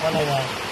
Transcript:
101.